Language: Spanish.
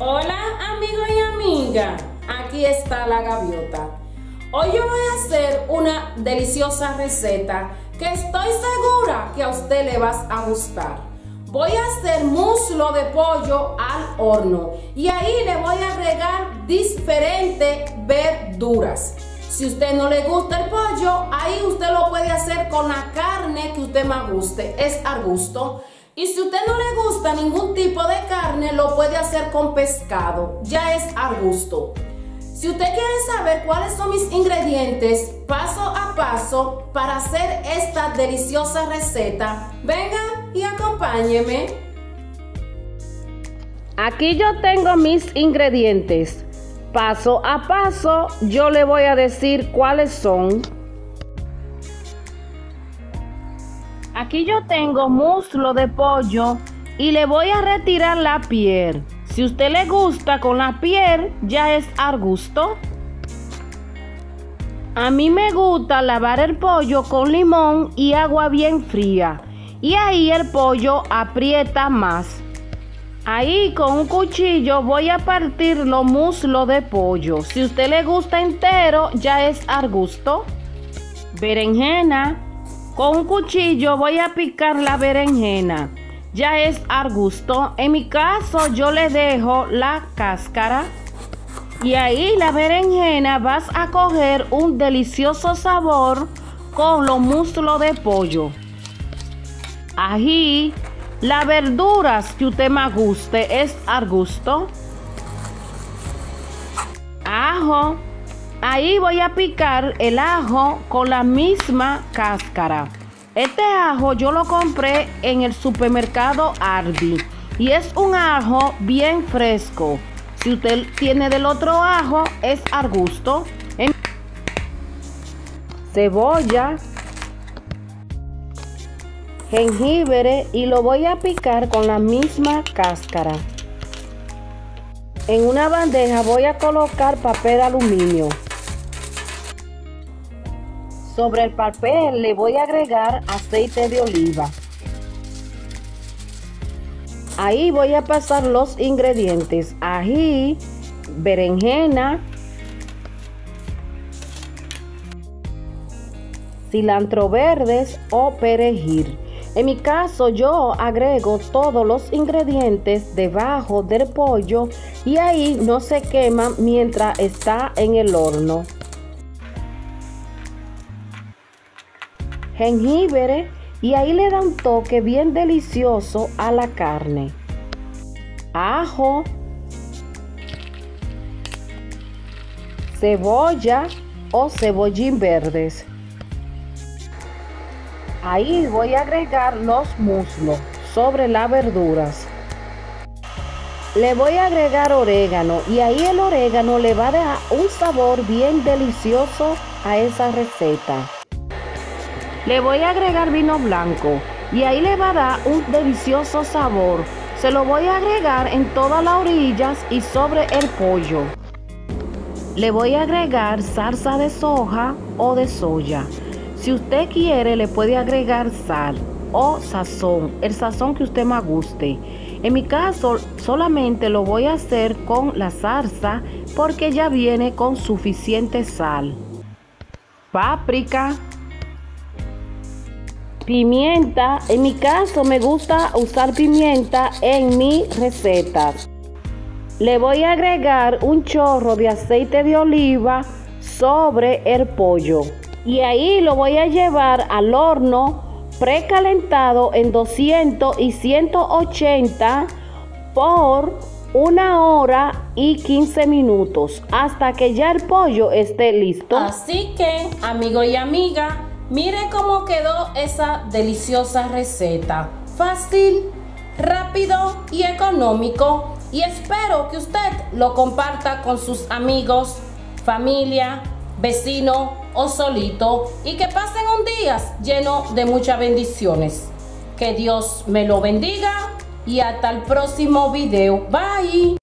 Hola amigo y amiga, aquí está la gaviota. Hoy yo voy a hacer una deliciosa receta que estoy segura que a usted le va a gustar. Voy a hacer muslo de pollo al horno y ahí le voy a agregar diferentes verduras. Si usted no le gusta el pollo, ahí usted lo puede hacer con la carne que usted más guste. Es arbusto. gusto. Y si usted no le gusta ningún tipo de carne, lo puede hacer con pescado, ya es al gusto. Si usted quiere saber cuáles son mis ingredientes paso a paso para hacer esta deliciosa receta, venga y acompáñeme. Aquí yo tengo mis ingredientes. Paso a paso yo le voy a decir cuáles son. Aquí yo tengo muslo de pollo y le voy a retirar la piel. Si usted le gusta con la piel, ya es al gusto. A mí me gusta lavar el pollo con limón y agua bien fría. Y ahí el pollo aprieta más. Ahí con un cuchillo voy a partir los muslos de pollo. Si usted le gusta entero, ya es al gusto. Berenjena. Con un cuchillo voy a picar la berenjena ya es al gusto. En mi caso yo le dejo la cáscara y ahí la berenjena vas a coger un delicioso sabor con los muslos de pollo. Ají, las verduras que usted más guste es al gusto. Ajo, ahí voy a picar el ajo con la misma cáscara. Este ajo yo lo compré en el supermercado Arby y es un ajo bien fresco. Si usted tiene del otro ajo, es al gusto. Cebolla, jengibre y lo voy a picar con la misma cáscara. En una bandeja voy a colocar papel aluminio. Sobre el papel le voy a agregar aceite de oliva. Ahí voy a pasar los ingredientes. Ají, berenjena, cilantro verdes o perejil. En mi caso yo agrego todos los ingredientes debajo del pollo y ahí no se quema mientras está en el horno. Jengibre y ahí le da un toque bien delicioso a la carne. Ajo, cebolla o cebollín verdes. Ahí voy a agregar los muslos sobre las verduras. Le voy a agregar orégano y ahí el orégano le va a dar un sabor bien delicioso a esa receta. Le voy a agregar vino blanco y ahí le va a dar un delicioso sabor. Se lo voy a agregar en todas las orillas y sobre el pollo. Le voy a agregar salsa de soja o de soya. Si usted quiere le puede agregar sal o sazón, el sazón que usted más guste. En mi caso solamente lo voy a hacer con la salsa porque ya viene con suficiente sal. Páprica Pimienta, en mi caso me gusta usar pimienta en mi receta. Le voy a agregar un chorro de aceite de oliva sobre el pollo. Y ahí lo voy a llevar al horno precalentado en 200 y 180 por una hora y 15 minutos hasta que ya el pollo esté listo. Así que, amigo y amiga, Mire cómo quedó esa deliciosa receta. Fácil, rápido y económico. Y espero que usted lo comparta con sus amigos, familia, vecino o solito. Y que pasen un día lleno de muchas bendiciones. Que Dios me lo bendiga y hasta el próximo video. Bye.